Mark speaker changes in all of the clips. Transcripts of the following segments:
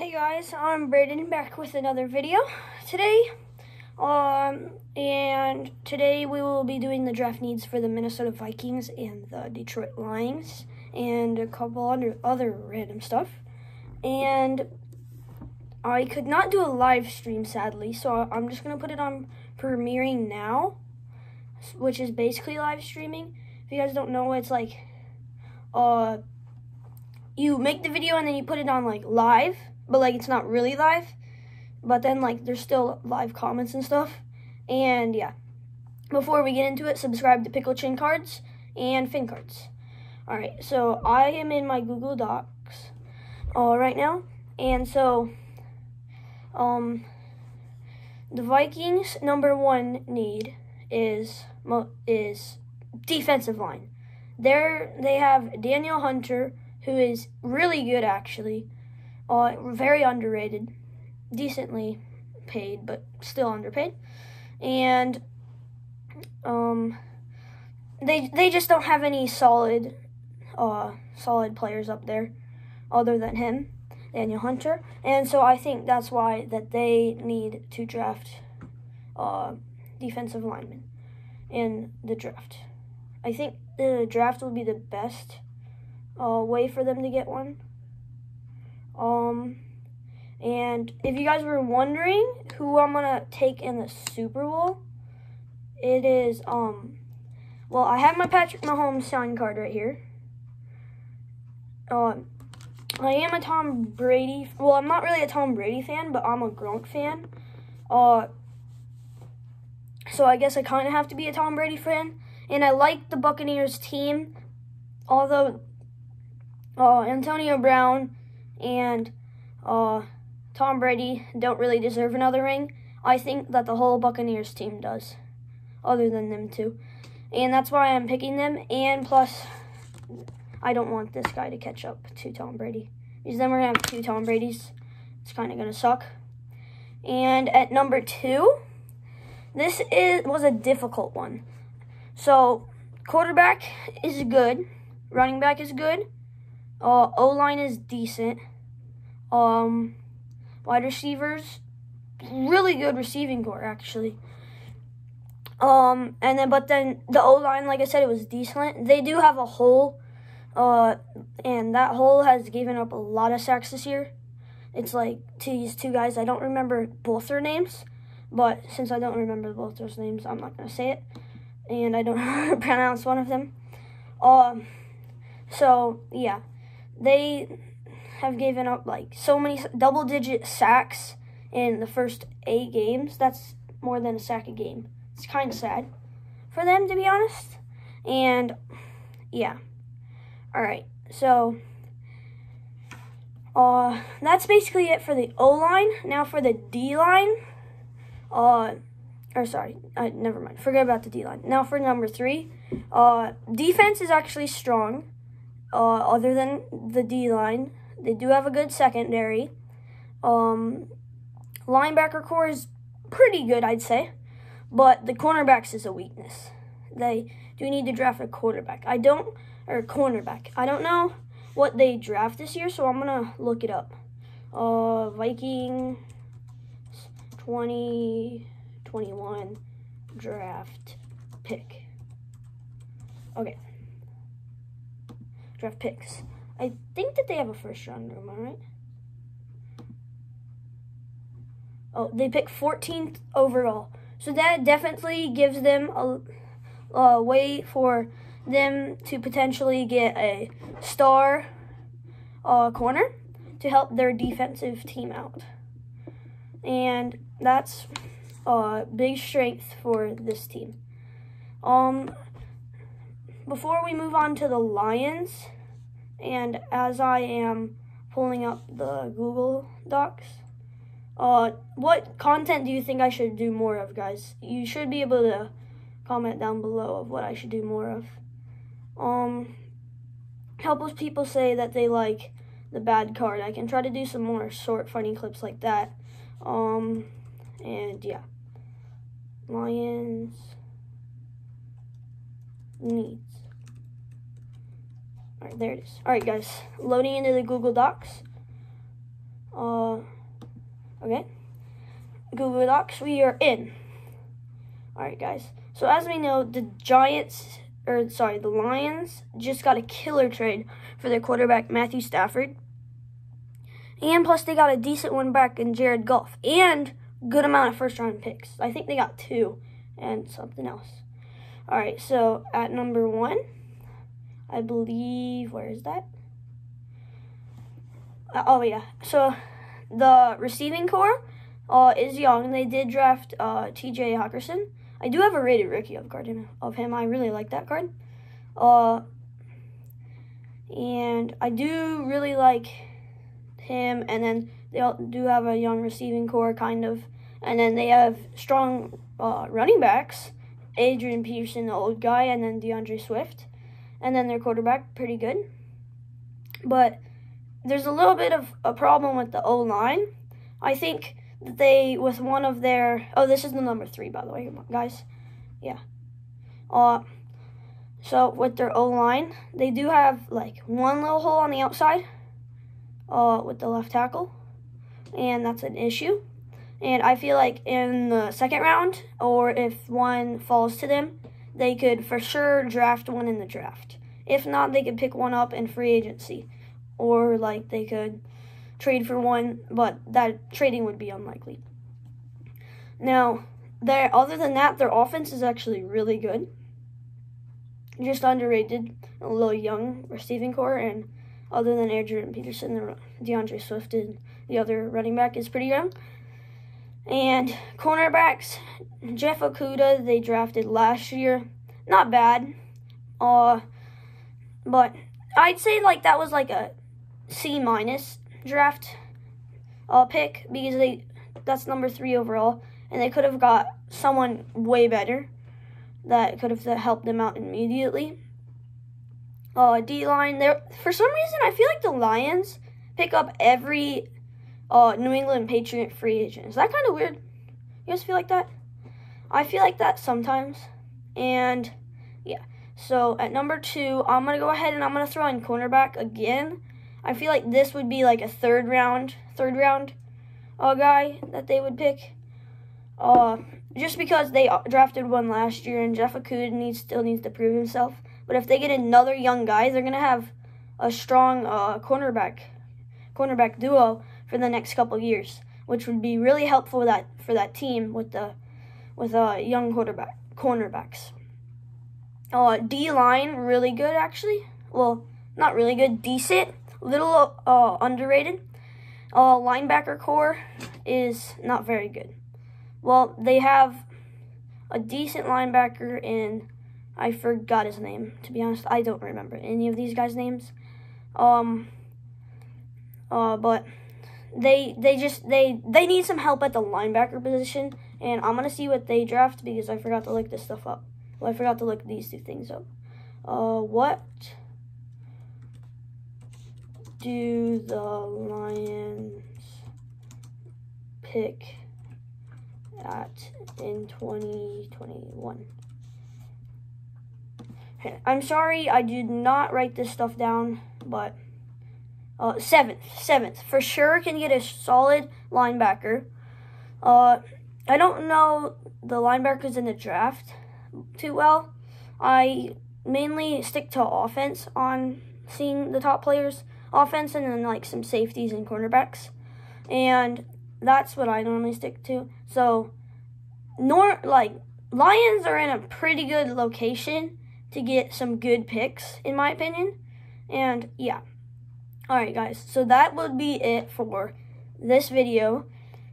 Speaker 1: Hey guys, I'm Braden back with another video today. Um, and today we will be doing the draft needs for the Minnesota Vikings and the Detroit Lions and a couple other, other random stuff. And I could not do a live stream sadly, so I'm just going to put it on premiering now, which is basically live streaming. If you guys don't know, it's like, uh, you make the video and then you put it on like live but like it's not really live. But then like there's still live comments and stuff. And yeah. Before we get into it, subscribe to Pickle Chin Cards and Fin Cards. Alright, so I am in my Google Docs uh, right now. And so um the Vikings number one need is is defensive line. There they have Danielle Hunter, who is really good actually. Uh, very underrated, decently paid, but still underpaid. And um, they they just don't have any solid uh, solid players up there other than him, Danielle Hunter. And so I think that's why that they need to draft uh, defensive linemen in the draft. I think the draft will be the best uh, way for them to get one. Um, and if you guys were wondering who I'm gonna take in the Super Bowl, it is um, well, I have my Patrick Mahomes sign card right here. Um, I am a Tom Brady. Well, I'm not really a Tom Brady fan, but I'm a Gronk fan. Uh, so I guess I kind of have to be a Tom Brady fan. And I like the Buccaneers team, although uh, Antonio Brown and uh, Tom Brady don't really deserve another ring. I think that the whole Buccaneers team does, other than them two. And that's why I'm picking them. And plus, I don't want this guy to catch up to Tom Brady. Because then we're going to have two Tom Bradys. It's kind of going to suck. And at number two, this is was a difficult one. So, quarterback is good. Running back is good. Uh, O-line is decent. Um, wide receivers, really good receiving core actually. Um, and then but then the O line, like I said, it was decent. They do have a hole, uh, and that hole has given up a lot of sacks this year. It's like to these two guys. I don't remember both their names, but since I don't remember both those names, I'm not gonna say it, and I don't know how to pronounce one of them. Um, so yeah, they have given up like so many double digit sacks in the first eight games. That's more than a sack a game. It's kind of sad for them, to be honest. And yeah. All right. So uh, that's basically it for the O line. Now for the D line. Uh, or sorry, uh, never mind. Forget about the D line. Now for number three. Uh, defense is actually strong. Uh, other than the D line, they do have a good secondary. Um, linebacker core is pretty good, I'd say. But the cornerbacks is a weakness. They do need to draft a quarterback. I don't, or a cornerback. I don't know what they draft this year, so I'm going to look it up. Uh, Viking 2021 draft pick. Okay. Draft picks. I think that they have a first rounder, am I right? Oh, they pick 14th overall. So that definitely gives them a, a way for them to potentially get a star uh, corner to help their defensive team out. And that's a big strength for this team. Um, before we move on to the Lions, and as I am pulling up the Google Docs, uh, what content do you think I should do more of, guys? You should be able to comment down below of what I should do more of. Um, help people say that they like the bad card. I can try to do some more short, funny clips like that. Um, and yeah. Lions needs. All right, there it is. All right, guys, loading into the Google Docs. Uh, Okay. Google Docs, we are in. All right, guys. So as we know, the Giants, or sorry, the Lions just got a killer trade for their quarterback Matthew Stafford, and plus they got a decent one back in Jared Goff, and good amount of first round picks. I think they got two and something else. All right, so at number one, I believe where is that? Uh, oh yeah, so the receiving core uh, is young. They did draft uh, T.J. Hockenson. I do have a rated rookie of card of him. I really like that card. Uh, and I do really like him. And then they do have a young receiving core, kind of. And then they have strong uh, running backs. Adrian Peterson, the old guy, and then D'Andre Swift. And then their quarterback, pretty good. But there's a little bit of a problem with the O line. I think that they with one of their oh this is the number three by the way guys yeah uh so with their O line they do have like one little hole on the outside uh with the left tackle and that's an issue and I feel like in the second round or if one falls to them they could for sure draft one in the draft if not they could pick one up in free agency or like they could trade for one, but that trading would be unlikely. Now, other than that, their offense is actually really good. Just underrated, a little young receiving core, and other than Adrian Peterson, the D'Andre Swift and the other running back is pretty young. And cornerbacks, Jeff Okudah, they drafted last year. Not bad. Uh, but I'd say like that was like a C minus draft uh, pick because they that's number three overall, and they could have got someone way better that could have helped them out immediately. Uh, D line there for some reason I feel like the Lions pick up every uh, New England Patriot free agent. Is that kind of weird? You guys feel like that? I feel like that sometimes, and yeah. So at number two, I'm gonna go ahead and I'm gonna throw in cornerback again I feel like this would be like a third round, third round uh, guy that they would pick. Uh, just because they drafted one last year and Jeff Okudah needs still needs to prove himself. But if they get another young guy, they're gonna have a strong uh, cornerback cornerback duo for the next couple years, which would be really helpful that for that team with the with uh, young quarterback cornerbacks. Uh, D line really good actually. Well, not really good, decent little uh, underrated. Uh, linebacker core is not very good. Well, they have a decent linebacker in I forgot his name. To be honest, I don't remember any of these guys' names. Um. Uh, but they they just they they need some help at the linebacker position, and I'm gonna see what they draft because I forgot to look this stuff up. Well, I forgot to look these two things up. Uh, what do the Lions pick at in 2021? I'm sorry, I did not write this stuff down, but uh, seventh, seventh for sure can get a solid linebacker. Uh, I don't know the linebackers in the draft too well. I mainly stick to offense on seeing the top players offense and then like some safeties and cornerbacks. And that's what I normally stick to. So nor like Lions are in a pretty good location to get some good picks in my opinion. And yeah. Alright guys, so that would be it for this video.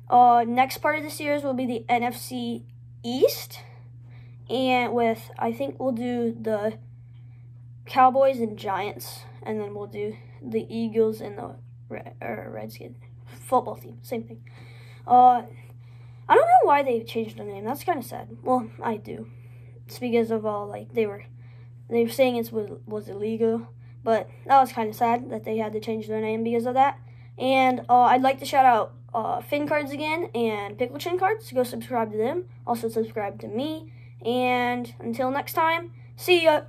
Speaker 1: Uh next part of the series will be the NFC East. And with I think we'll do the Cowboys and Giants and then we'll do the Eagles and the Red, or Redskins football team. Same thing. Uh, I don't know why they changed the name. That's kind of sad. Well, I do. It's because of all like they were they were saying it was was illegal, but that was kind of sad that they had to change their name because of that. And uh, I'd like to shout out uh, Fin Cards again and Pickle Chin Cards. Go subscribe to them. Also subscribe to me. And until next time, see ya.